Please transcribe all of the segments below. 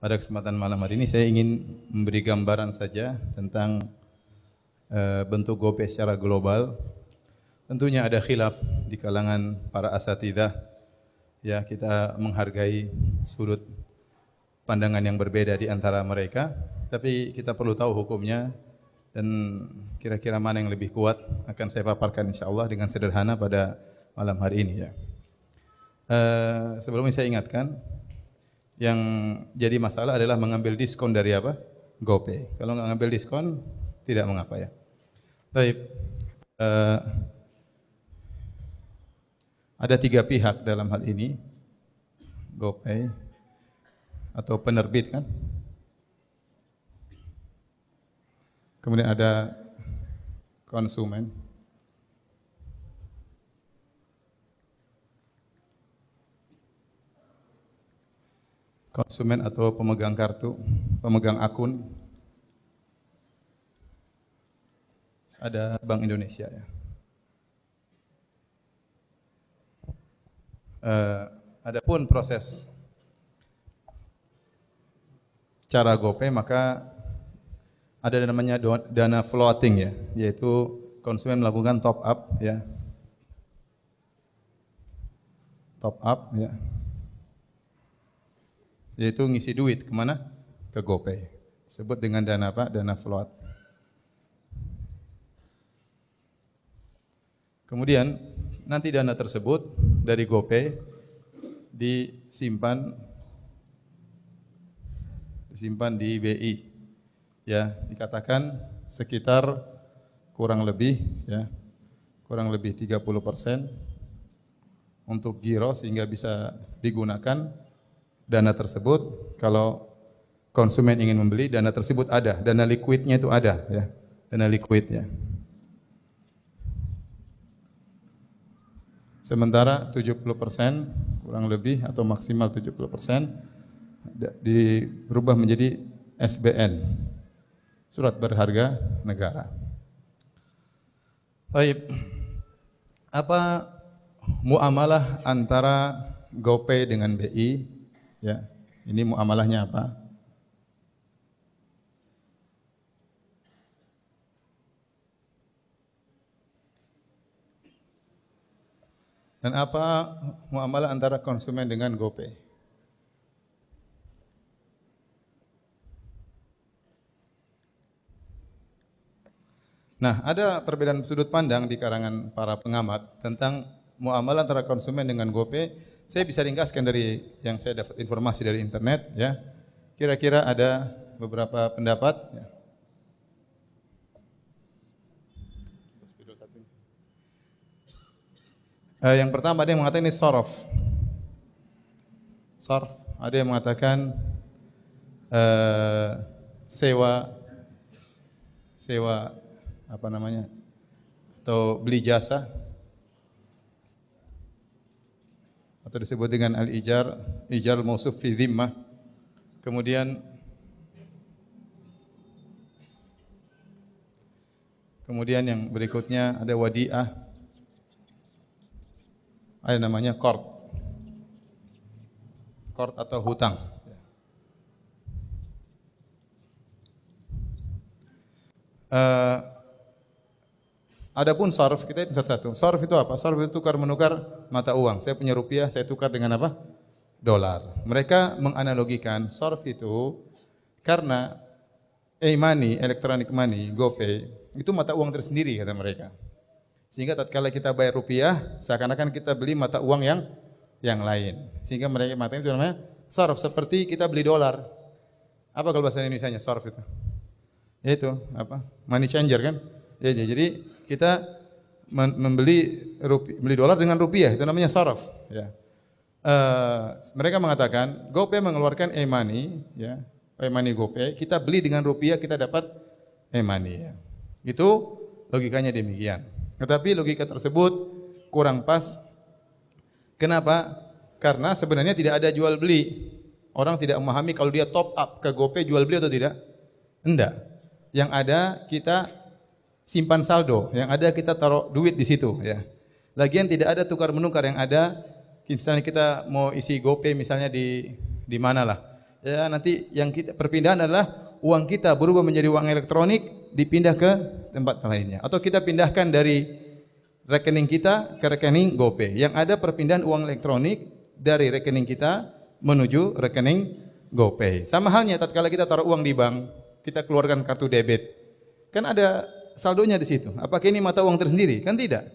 Pada kesempatan malam hari ini saya ingin memberi gambaran saja tentang uh, bentuk GoPay secara global. Tentunya ada khilaf di kalangan para asatidah. Ya, kita menghargai sudut pandangan yang berbeda di antara mereka, tapi kita perlu tahu hukumnya dan kira-kira mana yang lebih kuat akan saya paparkan insyaallah dengan sederhana pada malam hari ini ya. Uh, sebelumnya saya ingatkan yang jadi masalah adalah mengambil diskon dari apa? GoPay. Kalau nggak ngambil diskon, tidak mengapa ya. Baik. Uh, ada tiga pihak dalam hal ini. GoPay atau penerbit kan? Kemudian ada konsumen. Konsumen atau pemegang kartu, pemegang akun. Ada Bank Indonesia ya. Uh, adapun proses cara GoPay maka ada namanya dana floating ya, yaitu konsumen melakukan top up ya. Top up ya yaitu ngisi duit ke mana? Ke GoPay. Sebut dengan dana apa? Dana float. Kemudian nanti dana tersebut dari GoPay disimpan disimpan di BI. Ya, dikatakan sekitar kurang lebih ya kurang lebih 30% untuk giro sehingga bisa digunakan dana tersebut kalau konsumen ingin membeli dana tersebut ada, dana liquidnya itu ada ya. Dana liquid ya. Sementara 70% kurang lebih atau maksimal 70% dirubah menjadi SBN. Surat berharga negara. Baik. Apa muamalah antara GoPay dengan BI Ya, ini muamalahnya apa? Dan apa muamalah antara konsumen dengan GoPay? Nah, ada perbedaan sudut pandang di karangan para pengamat tentang muamalah antara konsumen dengan GoPay saya bisa ringkaskan dari yang saya dapat informasi dari internet ya. Kira-kira ada beberapa pendapat ya. Uh, yang pertama ada yang mengatakan ini sorof. Sorof. Ada yang mengatakan uh, sewa sewa apa namanya atau beli jasa atau disebut dengan al-ijar, ijar mausuf fi dhimmah. Kemudian Kemudian yang berikutnya ada wadiah. Ada namanya qard. Qard atau hutang. Uh, Adapun sarf kita itu satu-satu. Sarf itu apa? Sarf itu tukar menukar mata uang. Saya punya rupiah, saya tukar dengan apa? Dolar. Mereka menganalogikan sarf itu karena e-money, electronic money, GoPay, itu mata uang tersendiri kata mereka. Sehingga tatkala kita bayar rupiah, seakan-akan kita beli mata uang yang yang lain. Sehingga mereka mata itu namanya sarf seperti kita beli dolar. Apa kalau bahasa Indonesia-nya sarf itu? Yaitu apa? Money changer kan? Ya, jadi kita membeli rupi, beli dolar dengan rupiah itu namanya saraf ya. Uh, mereka mengatakan GoPay mengeluarkan e-money ya, e-money GoPay, kita beli dengan rupiah kita dapat e-money ya. Itu logikanya demikian. Tetapi logika tersebut kurang pas. Kenapa? Karena sebenarnya tidak ada jual beli. Orang tidak memahami kalau dia top up ke GoPay jual beli atau tidak? Enggak. Yang ada kita simpan saldo, yang ada kita taruh duit di situ ya. Lagian tidak ada tukar menukar yang ada misalnya kita mau isi GoPay misalnya di di mana lah. Ya, nanti yang kita perpindahan adalah uang kita berubah menjadi uang elektronik dipindah ke tempat lainnya atau kita pindahkan dari rekening kita ke rekening GoPay. Yang ada perpindahan uang elektronik dari rekening kita menuju rekening GoPay. Sama halnya tatkala kita taruh uang di bank, kita keluarkan kartu debit. Kan ada saldonya di situ. Apakah ini mata uang tersendiri? Kan tidak.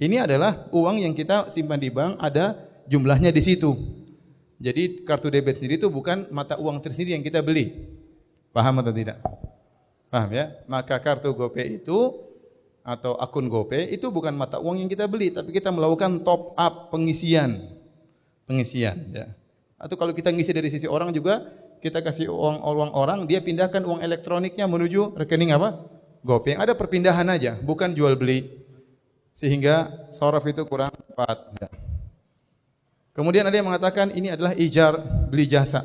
Ini adalah uang yang kita simpan di bank ada jumlahnya di situ. Jadi kartu debit sendiri itu bukan mata uang tersendiri yang kita beli. Paham atau tidak? Paham ya? Maka kartu GoPay itu atau akun GoPay itu bukan mata uang yang kita beli, tapi kita melakukan top up pengisian. Pengisian ya. Atau kalau kita ngisi dari sisi orang juga kita kasih uang uang orang, dia pindahkan uang elektroniknya menuju rekening apa? GoPay. Yang ada perpindahan aja, bukan jual beli. Sehingga sorof itu kurang tepat. Kemudian ada yang mengatakan ini adalah ijar beli jasa.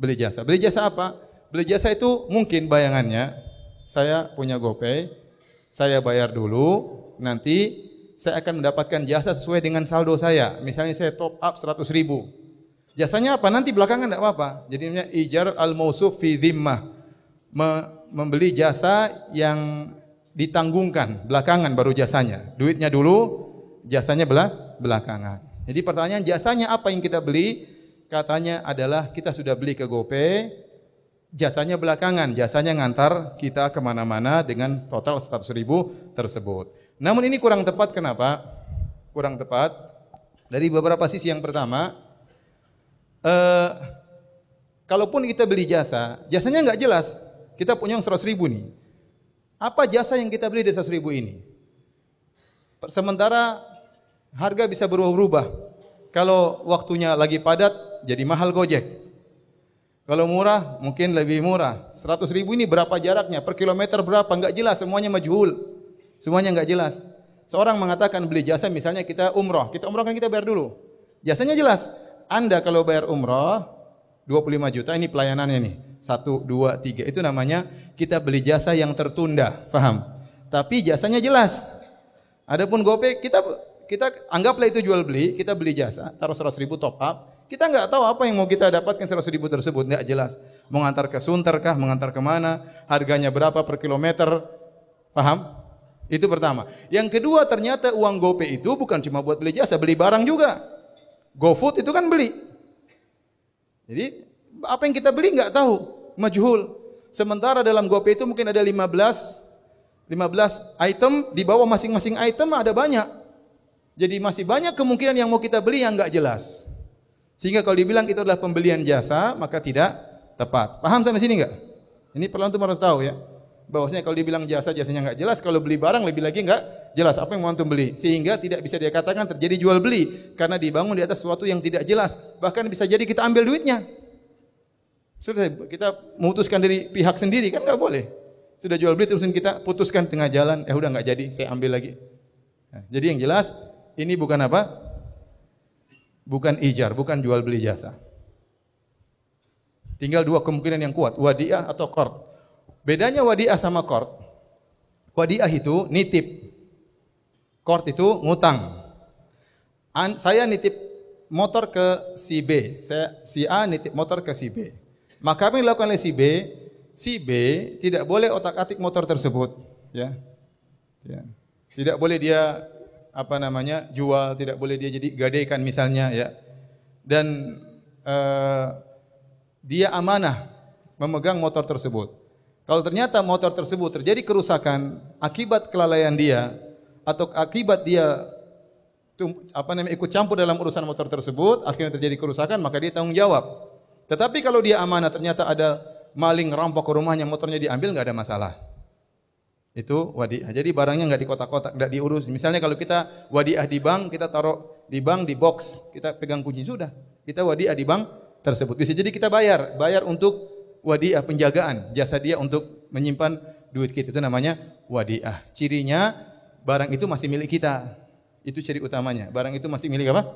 Beli jasa. Beli jasa apa? Beli jasa itu mungkin bayangannya saya punya GoPay, saya bayar dulu, nanti saya akan mendapatkan jasa sesuai dengan saldo saya. Misalnya saya top up 100 ribu. Jasanya apa? Nanti belakangan tidak apa-apa. Jadinya ijar al-mausuf fi dhimmah. Membeli jasa yang ditanggungkan belakangan baru jasanya. Duitnya dulu, jasanya belakangan. Jadi pertanyaan jasanya apa yang kita beli? Katanya adalah kita sudah beli ke GoPay, jasanya belakangan, jasanya ngantar kita ke mana-mana dengan total 100 ribu tersebut. Namun ini kurang tepat kenapa? Kurang tepat. Dari beberapa sisi yang pertama, eh, kalaupun kita beli jasa, jasanya nggak jelas. Kita punya yang 100 ribu nih. Apa jasa yang kita beli dari 100 ribu ini? Sementara harga bisa berubah-ubah. Kalau waktunya lagi padat, jadi mahal Gojek. Kalau murah, mungkin lebih murah. 100 ribu ini berapa jaraknya? Per kilometer berapa? Enggak jelas, semuanya majhul. Semuanya enggak jelas. Seorang mengatakan beli jasa, misalnya kita umroh. Kita umroh kan kita bayar dulu. Jasanya jelas. Anda kalau bayar umroh, 25 juta, ini pelayanannya nih. Satu, dua, tiga. Itu namanya kita beli jasa yang tertunda. Paham? Tapi jasanya jelas. Adapun GoPay, kita kita anggaplah itu jual beli, kita beli jasa, taruh 100 ribu top up, kita nggak tahu apa yang mau kita dapatkan 100 ribu tersebut, nggak jelas. Mengantar ke Sunter kah, mengantar ke mana, harganya berapa per kilometer, paham? Itu pertama. Yang kedua ternyata uang GoPay itu bukan cuma buat beli jasa, beli barang juga. GoFood itu kan beli. Jadi apa yang kita beli nggak tahu, majhul. Sementara dalam GoPay itu mungkin ada 15 15 item, di bawah masing-masing item ada banyak. Jadi masih banyak kemungkinan yang mau kita beli yang enggak jelas. Sehingga kalau dibilang itu adalah pembelian jasa, maka tidak tepat. Paham sampai sini enggak? Ini perlu antum harus tahu ya. Bahwasanya kalau dibilang jasa, jasanya enggak jelas. Kalau beli barang lebih lagi enggak jelas apa yang mau antum beli. Sehingga tidak bisa dikatakan terjadi jual beli karena dibangun di atas sesuatu yang tidak jelas. Bahkan bisa jadi kita ambil duitnya. Sudah kita memutuskan dari pihak sendiri kan enggak boleh. Sudah jual beli terus kita putuskan tengah jalan, eh udah enggak jadi, saya ambil lagi. Nah, jadi yang jelas ini bukan apa? Bukan ijar, bukan jual beli jasa. Tinggal dua kemungkinan yang kuat, wadiah atau kord. Bedanya wadiah sama kord. Wadiah itu nitip. Kord itu ngutang. An, saya nitip motor ke si B. Saya si A nitip motor ke si B. Maka apa yang dilakukan oleh si B? Si B tidak boleh otak-atik motor tersebut, ya. ya. Tidak boleh dia apa namanya jual, tidak boleh dia jadi gadaikan misalnya ya. Dan uh, dia amanah memegang motor tersebut. Kalau ternyata motor tersebut terjadi kerusakan akibat kelalaian dia atau akibat dia apa namanya ikut campur dalam urusan motor tersebut, akhirnya terjadi kerusakan, maka dia tanggung jawab. Tetapi kalau dia amanah ternyata ada maling rampok ke rumahnya, motornya diambil nggak ada masalah. Itu wadiah. Jadi barangnya nggak di kotak-kotak, nggak diurus. Misalnya kalau kita wadiah di bank, kita taruh di bank di box, kita pegang kunci sudah. Kita wadiah di bank tersebut. Bisa jadi kita bayar, bayar untuk wadiah penjagaan, jasa dia untuk menyimpan duit kita. Itu namanya wadiah. Cirinya barang itu masih milik kita. Itu ciri utamanya. Barang itu masih milik apa?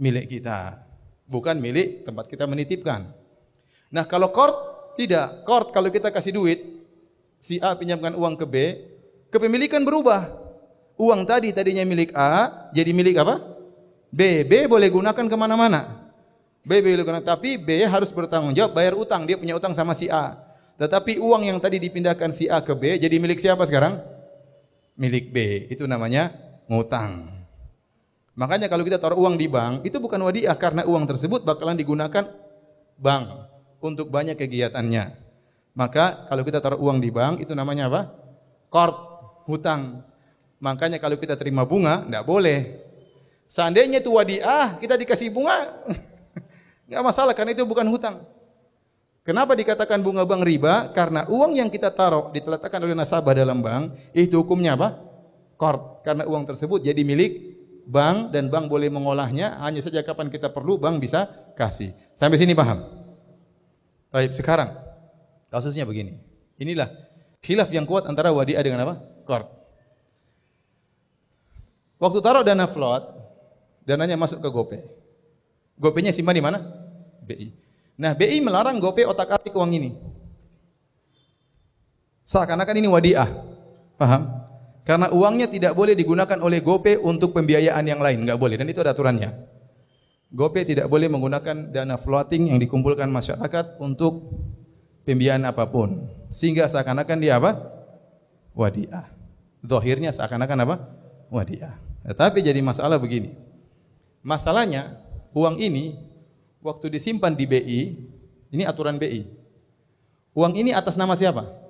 Milik kita. Bukan milik tempat kita menitipkan. Nah, kalau kort tidak. Kort kalau kita kasih duit, si A pinjamkan uang ke B, kepemilikan berubah. Uang tadi tadinya milik A, jadi milik apa? B. B boleh gunakan ke mana-mana. B boleh digunakan, tapi B harus bertanggung jawab bayar utang. Dia punya utang sama si A. Tetapi uang yang tadi dipindahkan si A ke B jadi milik siapa sekarang? Milik B. Itu namanya ngutang. Makanya kalau kita taruh uang di bank, itu bukan wadiah karena uang tersebut bakalan digunakan bank untuk banyak kegiatannya. Maka kalau kita taruh uang di bank itu namanya apa? Kort, hutang. Makanya kalau kita terima bunga, tidak boleh. Seandainya itu wadiah, kita dikasih bunga, nggak masalah karena itu bukan hutang. Kenapa dikatakan bunga bank riba? Karena uang yang kita taruh diteletakkan oleh nasabah dalam bank, itu hukumnya apa? Kort. Karena uang tersebut jadi milik bank dan bank boleh mengolahnya hanya saja kapan kita perlu bank bisa kasih. Sampai sini paham? Baik, sekarang kasusnya begini. Inilah khilaf yang kuat antara wadiah dengan apa? Kort. Waktu taruh dana float, dananya masuk ke GoPay. GoPay-nya simpan di mana? BI. Nah, BI melarang GoPay otak-atik uang ini. Seakan-akan ini wadiah. Paham? Karena uangnya tidak boleh digunakan oleh GoPay untuk pembiayaan yang lain, enggak boleh dan itu ada aturannya. GoPay tidak boleh menggunakan dana floating yang dikumpulkan masyarakat untuk pembiayaan apa pun. Sehingga seakan-akan dia apa? Wadiah. Zahirnya seakan-akan apa? Wadiah. Tetapi jadi masalah begini. Masalahnya uang ini waktu disimpan di BI, ini aturan BI. Uang ini atas nama siapa?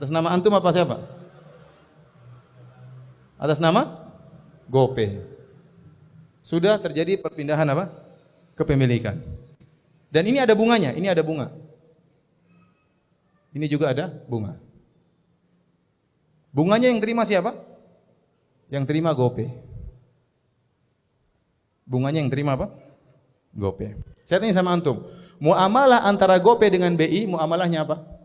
Atas nama antum apa siapa? Atas nama Gope. Sudah terjadi perpindahan apa? Kepemilikan. Dan ini ada bunganya, ini ada bunga. Ini juga ada bunga. Bunganya yang terima siapa? Yang terima Gope. Bunganya yang terima apa? Gope. Saya tanya sama antum, muamalah antara Gope dengan BI, muamalahnya apa?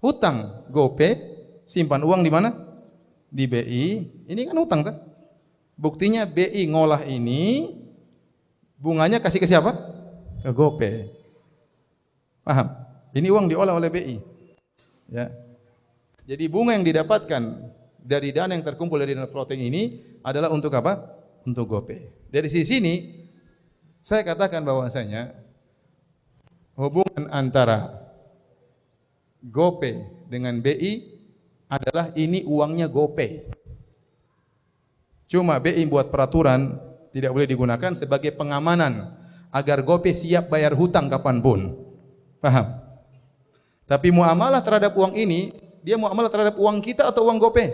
Hutang Gope, simpan uang di mana? Di BI. Ini kan hutang kan? Buktinya BI ngolah ini, bunganya kasih ke siapa? Ke Gope. Paham? Ini uang diolah oleh BI. Ya. Jadi bunga yang didapatkan dari dana yang terkumpul dari dana floating ini adalah untuk apa? untuk GoPay. Dari sisi ini saya katakan bahwasanya hubungan antara GoPay dengan BI adalah ini uangnya GoPay. Cuma BI buat peraturan tidak boleh digunakan sebagai pengamanan agar GoPay siap bayar hutang kapan pun. Paham? Tapi muamalah terhadap uang ini, dia muamalah terhadap uang kita atau uang GoPay?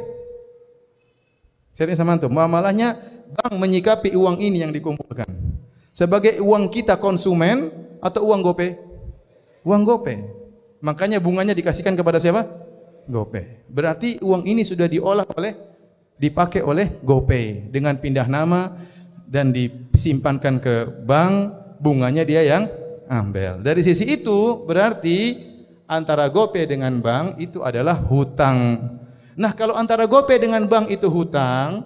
Saya tanya sama antum, muamalahnya bank menyikapi uang ini yang dikumpulkan? Sebagai uang kita konsumen atau uang gope? Uang gope. Makanya bunganya dikasihkan kepada siapa? Gope. Berarti uang ini sudah diolah oleh dipakai oleh GoPay dengan pindah nama dan disimpankan ke bank, bunganya dia yang ambil. Dari sisi itu berarti antara GoPay dengan bank itu adalah hutang. Nah, kalau antara GoPay dengan bank itu hutang,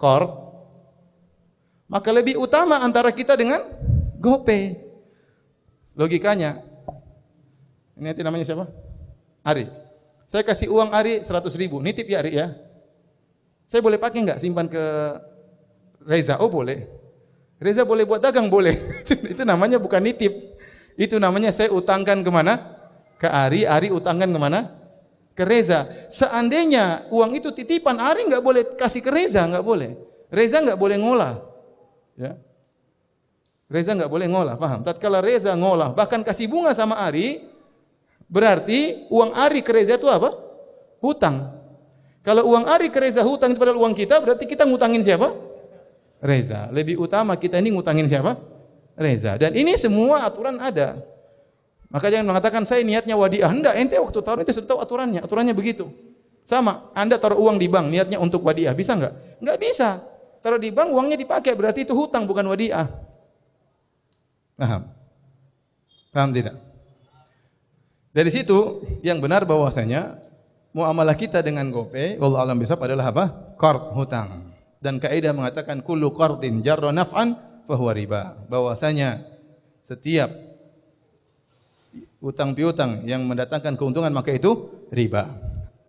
kor maka lebih utama antara kita dengan GoPay. Logikanya. Ini namanya siapa? Ari. Saya kasih uang Ari 100 ribu. Nitip ya Ari ya. Saya boleh pakai nggak simpan ke Reza? Oh boleh. Reza boleh buat dagang? Boleh. itu namanya bukan nitip. Itu namanya saya utangkan ke mana? Ke Ari. Ari utangkan ke mana? Ke Reza. Seandainya uang itu titipan, Ari nggak boleh kasih ke Reza, nggak boleh. Reza nggak boleh ngolah. Ya. Reza nggak boleh ngolah, paham? Tatkala Reza ngolah, bahkan kasih bunga sama Ari, berarti uang Ari ke Reza itu apa? Hutang. Kalau uang Ari ke Reza hutang itu padahal uang kita, berarti kita ngutangin siapa? Reza. Lebih utama kita ini ngutangin siapa? Reza. Dan ini semua aturan ada. Maka jangan mengatakan saya niatnya wadiah. Hendak ente waktu taruh itu sudah tahu aturannya. Aturannya begitu. Sama, Anda taruh uang di bank niatnya untuk wadiah, bisa enggak? Enggak bisa. Taruh di bank uangnya dipakai berarti itu hutang bukan wadiah. Paham? Paham tidak? Dari situ yang benar bahwasanya muamalah kita dengan GoPay, Allah alam bisab adalah apa? Qard hutang. Dan kaidah mengatakan kullu qardin jarra naf'an fahuwa riba. Bahwasanya setiap utang piutang yang mendatangkan keuntungan maka itu riba.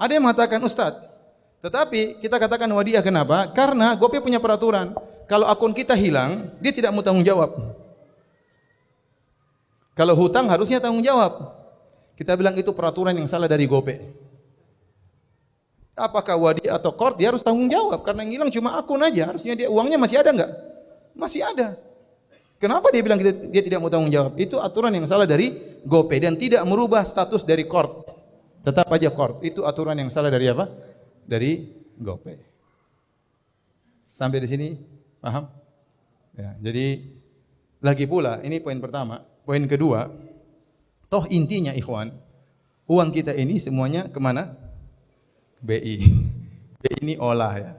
Ada yang mengatakan Ustaz, tetapi kita katakan wadiah kenapa? Karena GoPay punya peraturan. kalau akun kita hilang, dia tidak mau tanggung jawab. Kalau hutang harusnya tanggung jawab. Kita bilang itu peraturan yang salah dari GoPay. Apakah wadi atau kort dia harus tanggung jawab karena yang hilang cuma akun aja. Harusnya dia uangnya masih ada enggak? Masih ada. Kenapa dia bilang dia tidak mau tanggung jawab? Itu aturan yang salah dari GoPay dan tidak merubah status dari kort. Tetap aja kort. Itu aturan yang salah dari apa? Dari GoPay. Sampai di sini paham? Ya, jadi lagi pula ini poin pertama. Poin kedua, toh intinya ikhwan, uang kita ini semuanya ke mana? BI. BI ini olah ya.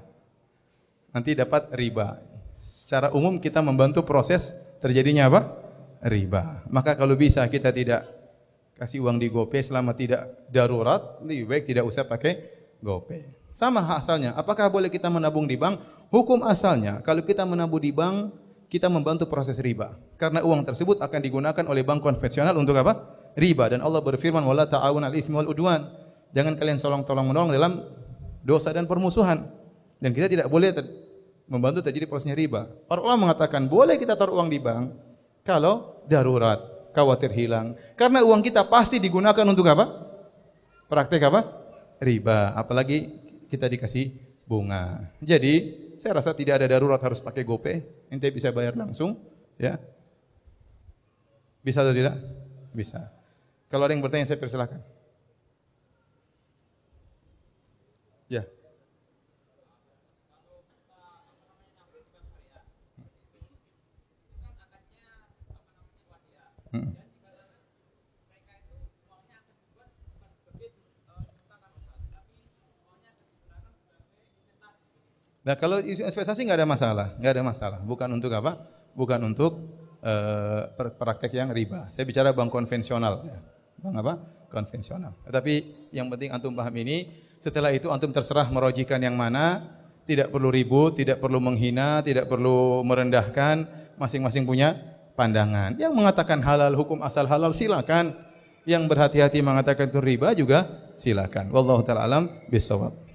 Nanti dapat riba. Secara umum kita membantu proses terjadinya apa? Riba. Maka kalau bisa kita tidak kasih uang di GoPay selama tidak darurat, lebih baik tidak usah pakai GoPay. Sama asalnya, apakah boleh kita menabung di bank? Hukum asalnya, kalau kita menabung di bank, kita membantu proses riba. Karena uang tersebut akan digunakan oleh bank konvensional untuk apa? Riba. Dan Allah berfirman, "Wala ta'awun al itsmi wal udwan." Jangan kalian tolong-tolong menolong dalam dosa dan permusuhan. Dan kita tidak boleh ter membantu terjadi prosesnya riba. Para ulama mengatakan boleh kita taruh uang di bank kalau darurat, khawatir hilang. Karena uang kita pasti digunakan untuk apa? Praktek apa? Riba. Apalagi kita dikasih bunga. Jadi, saya rasa tidak ada darurat harus pakai GoPay. Ente bisa bayar langsung, ya. Bisa atau tidak? Bisa. Kalau ada yang bertanya saya persilakan. Ya. Hmm. Nah kalau investasi nggak ada masalah, nggak ada masalah. Bukan untuk apa? Bukan untuk uh, praktek yang riba. Saya bicara bank konvensional, bank apa? Konvensional. Tapi yang penting antum paham ini. Setelah itu antum terserah merojikan yang mana. Tidak perlu ribut, tidak perlu menghina, tidak perlu merendahkan. Masing-masing punya pandangan. Yang mengatakan halal, hukum asal halal silakan. Yang berhati-hati mengatakan itu riba juga silakan. Wallahu taala alam bisawab.